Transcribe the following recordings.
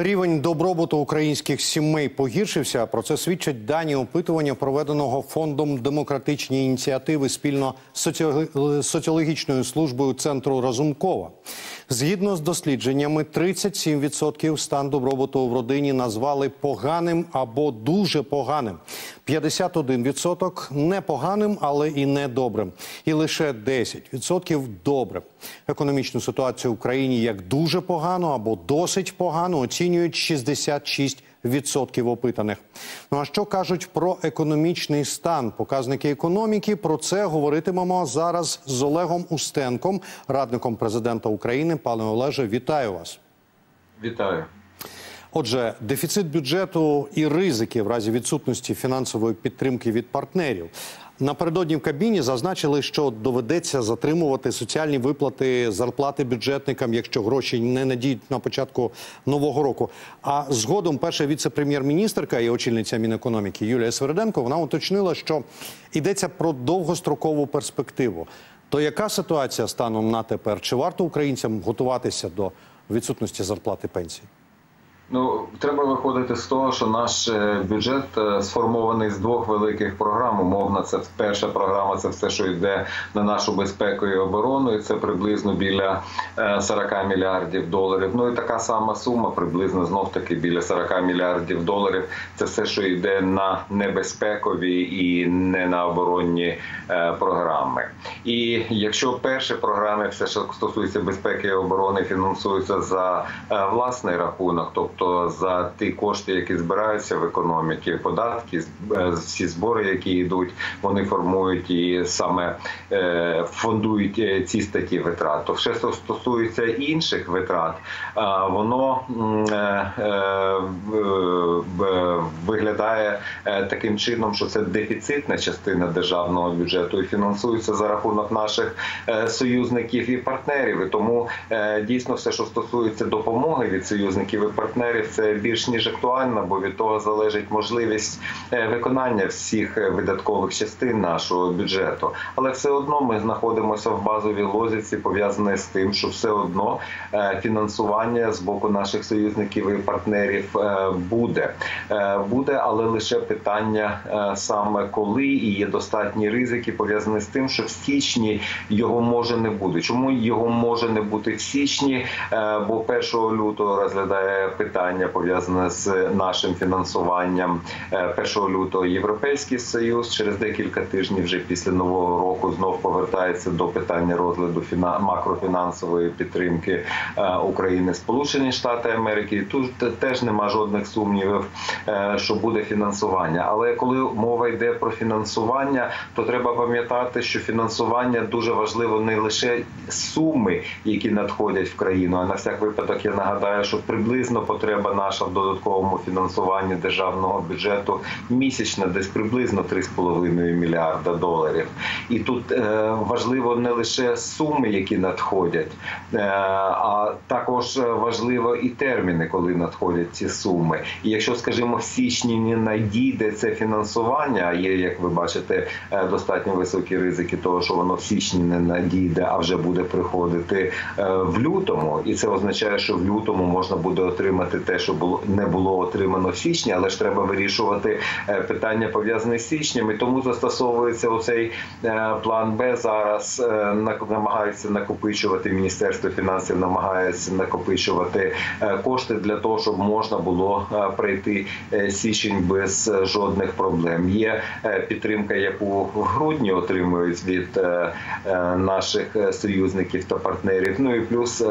Рівень добробуту українських сімей погіршився. Про це свідчать дані опитування, проведеного фондом демократичні ініціативи спільно з соціологічною службою центру Разумкова. Згідно з дослідженнями, 37% стан добробуту в родині назвали поганим або дуже поганим. 51% непоганим, але і не добрим. І лише 10% добрим. Економічну ситуацію в країні як дуже погано або досить погано оцінюють 66% опитаних. Ну а що кажуть про економічний стан? Показники економіки. Про це говоритимемо зараз з Олегом Устенком, радником президента України. Пане Олеже, вітаю вас. Вітаю. Отже, дефіцит бюджету і ризики в разі відсутності фінансової підтримки від партнерів. Напередодні в кабіні зазначили, що доведеться затримувати соціальні виплати зарплати бюджетникам, якщо гроші не надійдуть на початку нового року. А згодом перша віце-прем'єр-міністрка і очільниця Мінекономіки Юлія Свериденко вона уточнила, що йдеться про довгострокову перспективу. То яка ситуація станом на тепер? Чи варто українцям готуватися до відсутності зарплати пенсій? Ну треба виходити з того, що наш е, бюджет е, сформований з двох великих програм. Умовно, це перша програма, це все, що йде на нашу безпеку і оборону. і Це приблизно біля е, 40 мільярдів доларів. Ну і така сама сума, приблизно знов таки біля 40 мільярдів доларів. Це все, що йде на небезпекові і не на оборонні е, програми. І якщо перші програми, все що стосується безпеки і оборони, фінансуються за е, власний рахунок, тобто тобто за ті кошти, які збираються в економіці, податки, е, всі збори, які йдуть, вони формують і саме е, фондують е, ці статті витрат. То все, що стосується інших витрат, воно виглядає таким чином, що це дефіцитна частина державного бюджету і фінансується за рахунок наших союзників і партнерів. І тому дійсно все, що стосується допомоги від союзників і партнерів партнерів це більш ніж актуально, бо від того залежить можливість е, виконання всіх видаткових частин нашого бюджету. Але все одно ми знаходимося в базовій лозіці, пов'язаної з тим, що все одно е, фінансування з боку наших союзників і партнерів е, буде. Буде, але лише питання саме коли і є достатні ризики, пов'язані з тим, що в січні його може не бути. Чому його може не бути в січні? Бо 1 лютого розглядає питання питання пов'язане з нашим фінансуванням 1 е, лютого. Європейський союз через декілька тижнів, вже після нового року, знов повертається до питання розгляду макрофінансової підтримки е, України, Сполучені Штати Америки. І Тут теж нема жодних сумнівів, е, що буде фінансування. Але коли мова йде про фінансування, то треба пам'ятати, що фінансування дуже важливо не лише суми, які надходять в країну, а на всяк випадок я нагадаю, що приблизно по потреба наша в додатковому фінансуванні державного бюджету місячна, десь приблизно 3,5 мільярда доларів. І тут е, важливо не лише суми, які надходять, е, а також важливо і терміни, коли надходять ці суми. І якщо, скажімо, в січні не надійде це фінансування, а є, як ви бачите, е, достатньо високі ризики того, що воно в січні не надійде, а вже буде приходити е, в лютому, і це означає, що в лютому можна буде отримати отримати те, що було не було отримано в січні, але ж треба вирішувати е, питання пов'язані з січням. І Тому застосовується оцей е, план Б зараз. Е, намагаються накопичувати міністерство фінансів, намагається накопичувати кошти для того, щоб можна було пройти січень без жодних проблем. Є підтримка, яку в грудні отримують від наших союзників та партнерів. Ну і плюс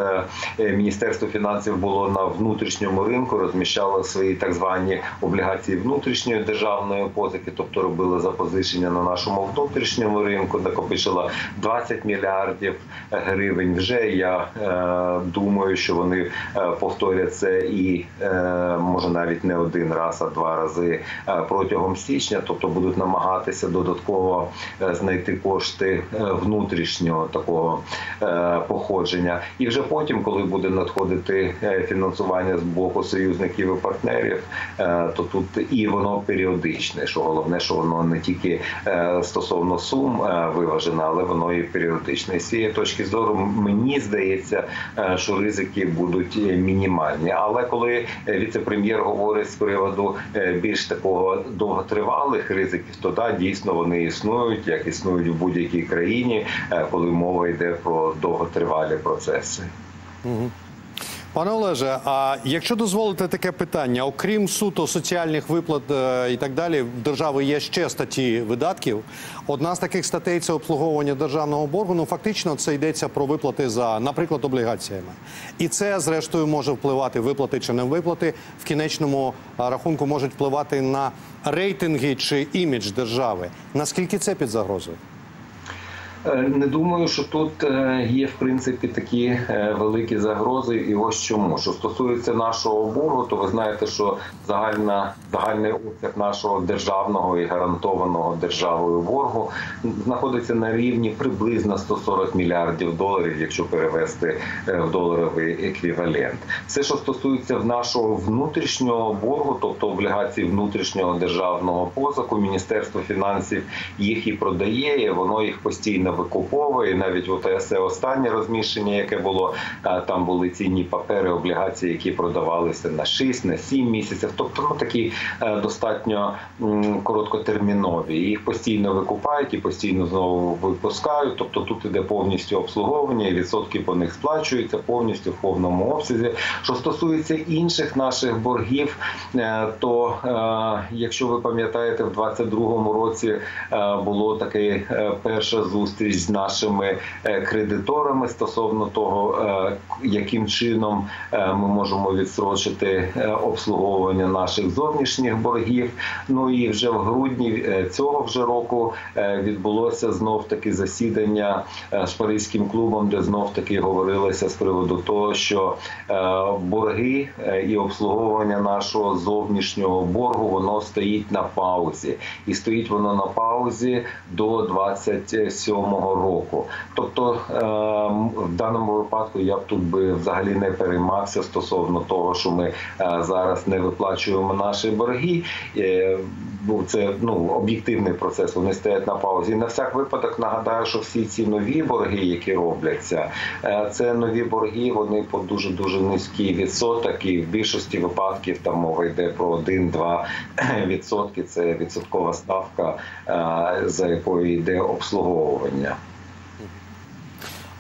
міністерство фінансів було на внутрішньому внутрішньому ринку розміщала свої так звані облігації внутрішньої державної позики, тобто робила запозичення на нашому внутрішньому ринку, накопичила 20 мільярдів гривень. Вже я е, думаю, що вони е, повторять це і е, може навіть не один раз, а два рази е, протягом січня, тобто будуть намагатися додатково е, знайти кошти внутрішнього такого походження, і вже потім, коли буде надходити фінансування з боку союзників і партнерів, то тут і воно періодичне. Що головне, що воно не тільки стосовно сум виважене, але воно і періодичне. І з цієї точки зору мені здається, що ризики будуть мінімальні. Але коли віце-прем'єр говорить з приводу більш такого довготривалих ризиків, то да дійсно вони існують, як існують в будь-якій країні, коли мова йде про довготривалі процеси. Пане Олеже, а якщо дозволите таке питання, окрім суто соціальних виплат е, і так далі, в держави є ще статті видатків. Одна з таких статей це обслуговування державного боргу. Ну фактично це йдеться про виплати за, наприклад, облігаціями, і це зрештою може впливати виплати чи не виплати в кінечному рахунку можуть впливати на рейтинги чи імідж держави. Наскільки це під загрозою? Е, не думаю, що тут е, є в принципі такі е, великі загрози, і ось чому що стосується нашого боргу, то ви знаєте, що загальна загальний обсяг нашого державного і гарантованого державою боргу знаходиться на рівні приблизно 140 мільярдів доларів, якщо перевести в доларовий еквівалент. Все, що стосується нашого внутрішнього боргу, тобто облігацій внутрішнього державного позику, міністерство фінансів їх і продає, і воно їх постійно викуповує. Навіть от це останнє розміщення, яке було там були цінні папери, облігації, які продавалися на 6, на 7 місяців. Тобто, ну такі е, достатньо короткотермінові. Їх постійно викупають і постійно знову випускають. Тобто тут іде повністю обслуговування, і відсотки по них сплачуються повністю в повному обсязі. Що стосується інших наших боргів, е, то е, якщо ви пам'ятаєте, в 2022 році було таке перша зустріч зустріч з нашими е, кредиторами стосовно того, е, яким чином е, ми можемо відстрочити обслуговування наших зовнішніх боргів. Ну і вже в грудні цього вже року відбулося знов таки засідання з Паризьким клубом, де знов таки говорилося з приводу того, що борги і обслуговування нашого зовнішнього боргу воно стоїть на паузі, і стоїть воно на паузі до 27 року. Тобто е, в даному випадку я б тут би взагалі не переймався стосовно того, що ми е, зараз не виплачуємо наші борги. Е, бо це ну об'єктивний процес. Вони стоять на паузі. І На всяк випадок нагадаю, що всі ці нові борги, які робляться, це нові борги. Вони по дуже дуже низький відсоток. І в більшості випадків там мова йде про 1-2 відсотки. Це відсоткова ставка, за якою йде обслуговування.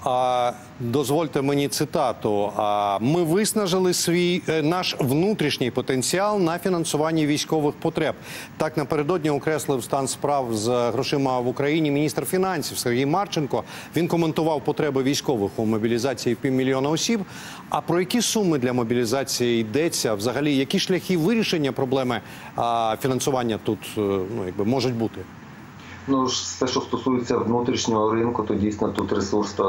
А дозвольте мені цитату. А ми виснажили свій е, наш внутрішній потенціал на фінансуванні військових потреб. Так напередодні окреслив стан справ з грошима в Україні. Міністр фінансів Сергій Марченко він коментував потреби військових у мобілізації півмільйона осіб. А про які суми для мобілізації йдеться? Взагалі, які шляхи вирішення проблеми фінансування тут е, ну якби можуть бути? Ну все, що стосується внутрішнього ринку, то дійсно тут ресурс е,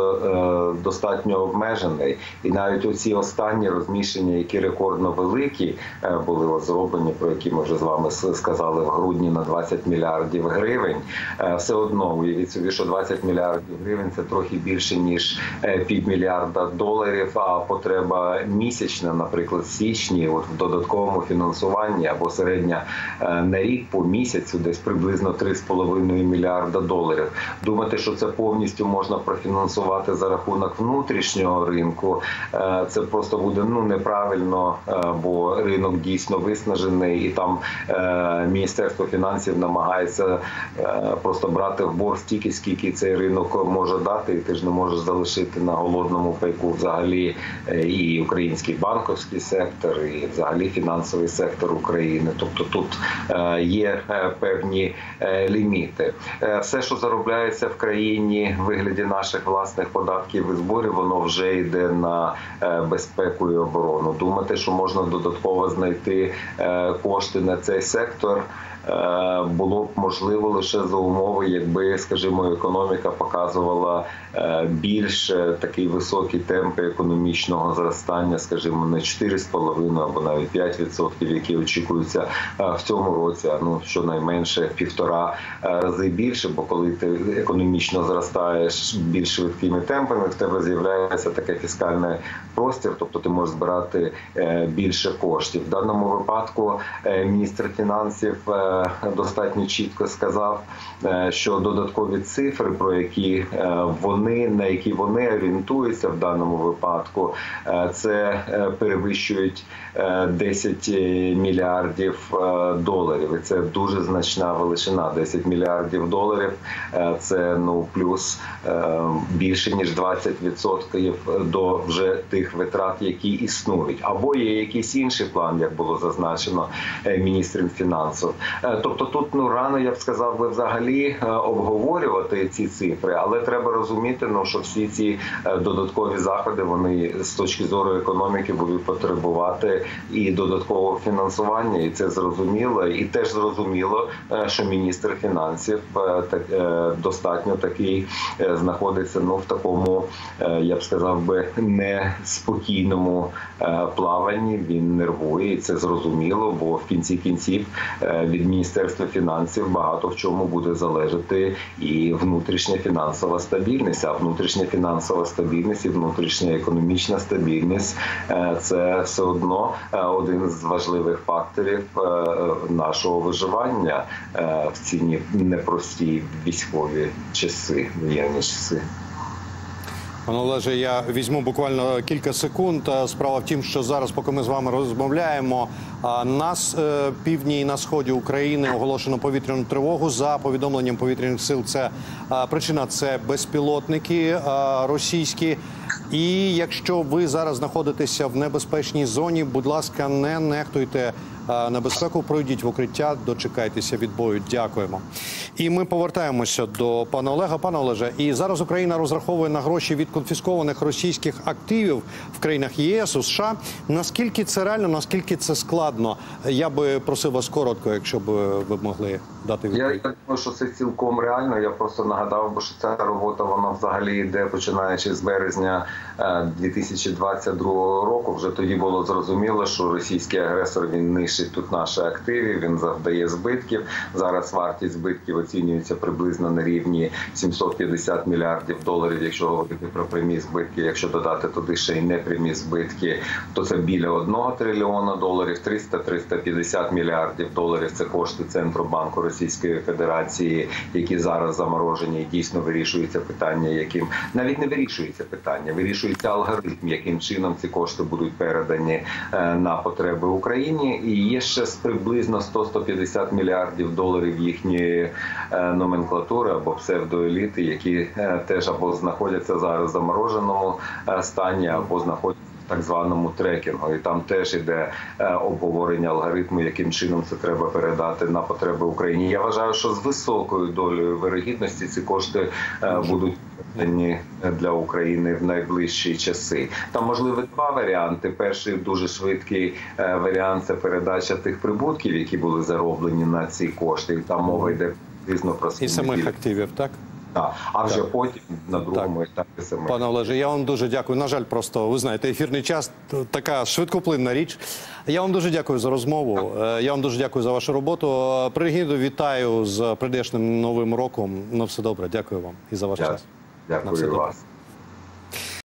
достатньо обмежений, і навіть оці останні розміщення, які рекордно великі, е, були зроблені, про які ми вже з вами сказали в грудні на 20 мільярдів гривень. Е, все одно уявіть собі, що 20 мільярдів гривень це трохи більше ніж е, півмільярда доларів. А потреба місячна, наприклад, в січні, от в додатковому фінансуванні або середня е, на рік по місяцю, десь приблизно 3,5 мільярда доларів. Думати, що це повністю можна профінансувати за рахунок внутрішнього ринку, е, це просто буде ну неправильно, е, бо ринок дійсно виснажений, і там е, міністерство фінансів намагається просто брати в борг стільки, скільки цей ринок може дати, і ти ж не можеш залишити на голодному пайку взагалі і український банковський сектор, і взагалі фінансовий сектор України. Тобто тут є певні ліміти. Е, все, що заробляється в країні в вигляді наших власних податків і зборів, воно вже йде на е, безпеку і оборону. Думати, що можна додатково знайти е, кошти на цей сектор. Е, було б можливо лише за умови, якби, скажімо, економіка показувала е, більш е, такий високий темп економічного зростання, скажімо, на 4,5 або навіть 5%, які очікуються в цьому році. Ну щонайменше півтора рази більше, бо коли ти економічно зростаєш більш швидкими темпами, в тебе з'являється таке фіскальний простір, тобто ти можеш збирати більше коштів. В даному випадку міністр фінансів достатньо чітко сказав, е, що додаткові цифри, про які е, вони на які вони орієнтуються в даному випадку, е, це е, перевищують е, 10 мільярдів е, доларів. І це дуже значна величина. 10 мільярдів доларів е, це ну плюс е, більше ніж 20% до вже тих витрат, які існують, або є якийсь інший план, як було зазначено е, міністром фінансів. Е, Тобто, тут ну рано я б сказав би взагалі е, обговорювати ці цифри, але треба розуміти, ну що всі ці е, додаткові заходи вони з точки зору економіки будуть потребувати і додаткового фінансування, і це зрозуміло. І теж зрозуміло, що міністр фінансів так достатньо такий знаходиться ну в такому, я б сказав би, неспокійному плаванні. Він нервує, і це зрозуміло, бо в кінці кінців е, від міністерства фінансів багато в чому буде залежати і внутрішня фінансова стабільність. А внутрішня фінансова стабільність і внутрішня економічна стабільність е, це все одно е, один з важливих факторів е, нашого виживання в ціні непрості військові часи, воєнні часи. Олеже, я візьму буквально кілька секунд. Е, Справа в тім, що зараз, поки ми з вами розмовляємо, а, на е, півдні і на сході України оголошено повітряну тривогу. За повідомленням повітряних сил, це е, причина це безпілотники е, російські. І якщо ви зараз знаходитеся в небезпечній зоні, будь ласка, не нехтуйте е, небезпеку, пройдіть в укриття, дочекайтеся відбою. Дякуємо. І ми повертаємося до пана Олега. Пане Олеже, і зараз Україна розраховує на гроші від конфіскованих російських активів в країнах ЄС у США. Наскільки це реально, наскільки це складно? Я би просив вас коротко, якщо б ви могли дати відповідь. я думаю, що це цілком реально. Я просто нагадав, бо що ця робота вона взагалі йде починаючи з березня е, 2022 року. Вже тоді було зрозуміло, що російський агресор він нищить тут наші активи. Він завдає збитків. Зараз вартість збитків оцінюється приблизно на рівні 750 мільярдів доларів. Якщо говорити про прямі збитки, якщо додати туди ще й непрямі збитки, то це біля 1 трильйона доларів, 300-350 мільярдів доларів. Це кошти Центробанку Російської Федерації, які зараз заморожені. І дійсно вирішується питання, яким навіть не вирішується питання, вирішується алгоритм, яким чином ці кошти будуть передані е, на потреби Україні. І є ще з приблизно 100-150 мільярдів доларів їхньої е, номенклатури або псевдоеліти, які е, теж або знаходяться зараз в замороженому е, стані, або знаходяться так званому трекінгу, і там теж іде е, обговорення алгоритму, яким чином це треба передати на потреби Україні. Я вважаю, що з високою долею вирогідності ці кошти е, будуть для України в найближчі часи. Там можливі два варіанти. Перший дуже швидкий е, варіант це передача тих прибутків, які були зароблені на ці кошти. Там мова йде приблизно про І самих активів, так? Так. А вже Так. потім на другому етапі саме. Пане Олеже, я вам дуже дякую. На жаль, просто ви знаєте, ефірний час така швидкоплинна річ. Я вам дуже дякую за розмову. Так. Я вам дуже дякую за вашу роботу. Пригіду вітаю з прийдешним новим роком. На все добре. Дякую вам і за ваш Дякую. час. Дякую добре. вас.